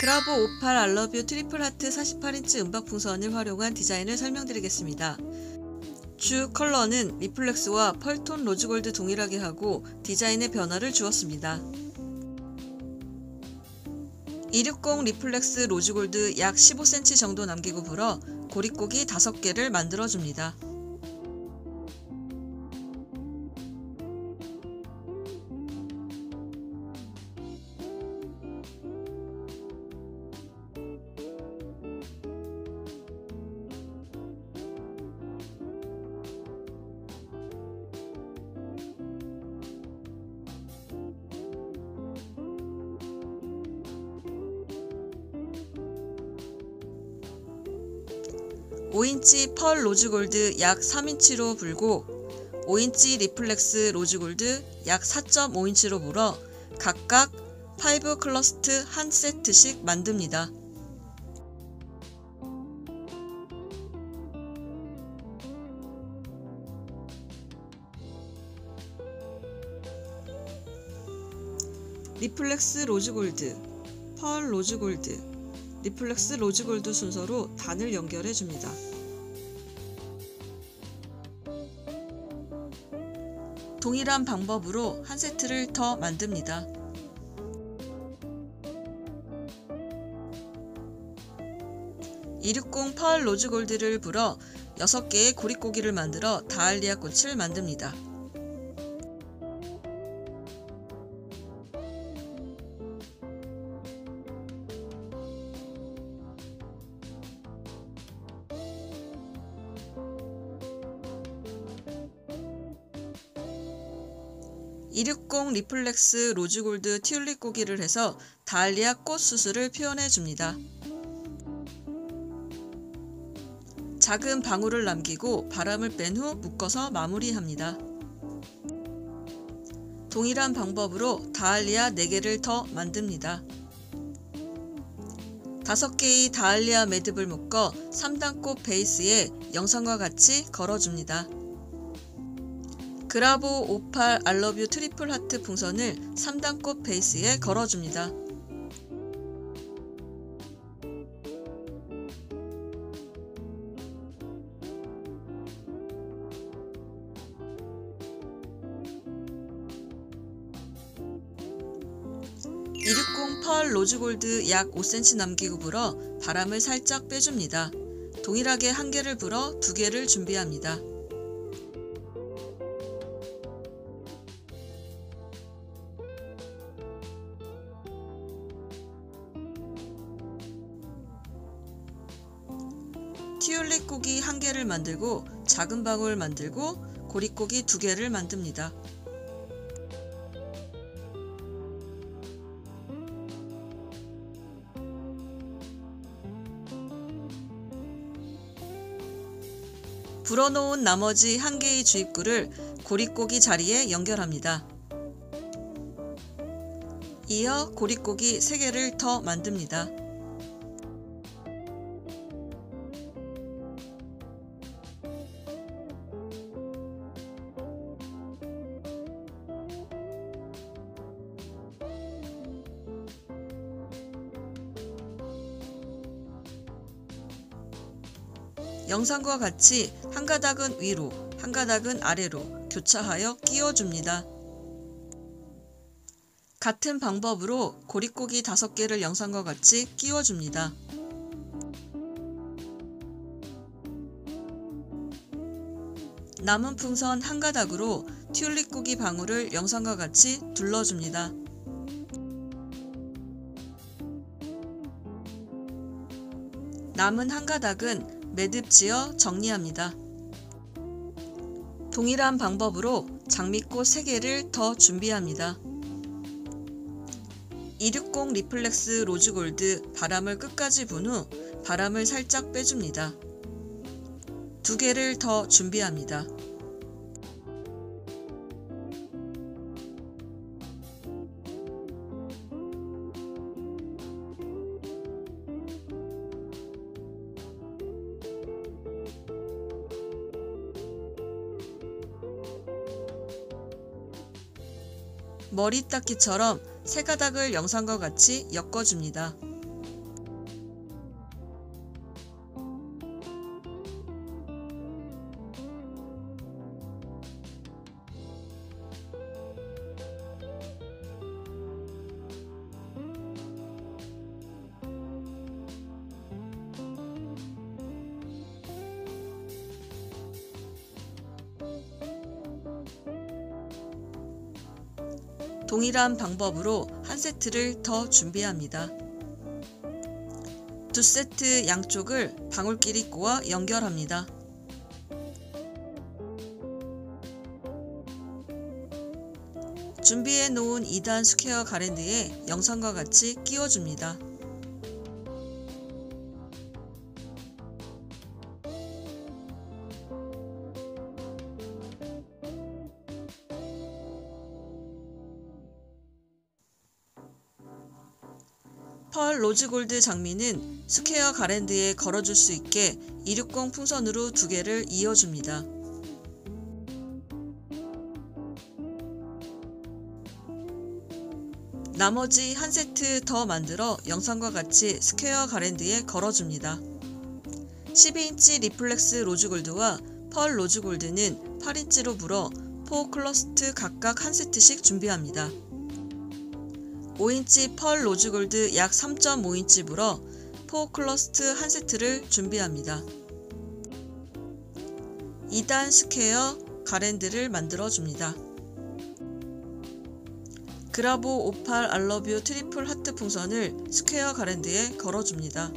Grabo 58 I love you triple heart 48인치 은박 풍선을 활용한 디자인을 설명드리겠습니다. 주 컬러는 reflex와 pearl tone rose gold 동일하게 하고 디자인의 변화를 주었습니다. 260 reflex rose gold 약 15cm 정도 남기고 불어 고리 꼬기 5개를 만들어줍니다. (5인치) pearl rose gold 약 (3인치로) 불고 (5인치) reflex rose gold 약 (4.5인치로) 불어 각각 5 클러스트 한 세트씩 만듭니다. reflex rose gold, pearl rose gold, reflex rose gold 순서로 단을 연결해 줍니다. 동일한 방법으로 한 세트를 더 만듭니다. (260) rose gold를 불어 6개의 고리 꼬기를 만들어 다알리아 꽃을 만듭니다. (260) reflex rose gold 튤립 꼬기를 해서 다알리아 꽃 수술을 표현해 줍니다. 작은 방울을 남기고 바람을 뺀 후 묶어서 마무리합니다. 동일한 방법으로 다알리아 4개를 더 만듭니다. 5개의 다알리아 매듭을 묶어 3단꽃 베이스에 영상과 같이 걸어줍니다. Grabo 58 I love you triple heart 풍선을 3단꽃 베이스에 걸어줍니다. (260) pearl rose gold 약 5cm 남기고 불어 바람을 살짝 빼줍니다. 동일하게 한 개를 불어 두 개를 준비합니다. 튀올릭 고기 한 개를 만들고 작은 방울 만들고 고릿고기 두 개를 만듭니다. 불어놓은 나머지 한 개의 주입구를 고릿고기 자리에 연결합니다. 이어 고릿고기 3개를 더 만듭니다. 영상과 같이 한 가닥은 위로, 한 가닥은 아래로 교차하여 끼워줍니다. 같은 방법으로 고릿고기 5개를 영상과 같이 끼워줍니다. 남은 풍선 한 가닥으로 튤립 고기 방울을 영상과 같이 둘러줍니다. 남은 한 가닥은 매듭 지어 정리합니다. 동일한 방법으로 장미꽃 3개를 더 준비합니다. 260 reflex rose gold 바람을 끝까지 분 후 바람을 살짝 빼줍니다. 두 개를 더 준비합니다. 머리 닦기처럼 세 가닥을 영상과 같이 엮어줍니다. 동일한 방법으로 한 세트를 더 준비합니다. 두 세트 양쪽을 방울끼리 꼬아 연결합니다. 준비해 놓은 2단 square garland에 영상과 같이 끼워줍니다. pearl rose gold 장미는 square garland에 걸어줄 수 있게 260 풍선으로 두 개를 이어줍니다. 나머지 한 세트 더 만들어 영상과 같이 square garland에 걸어줍니다. 12인치 리플렉스 로즈골드와 펄 로즈골드는 8인치로 불어 4 클러스트 각각 한 세트씩 준비합니다. 5인치 pearl rose gold 약 3.5인치 불어 4 클러스트 한 세트를 준비합니다. 2단 square garland를 만들어 줍니다. 그라보 58 I love you triple 하트 풍선을 square garland에 걸어줍니다.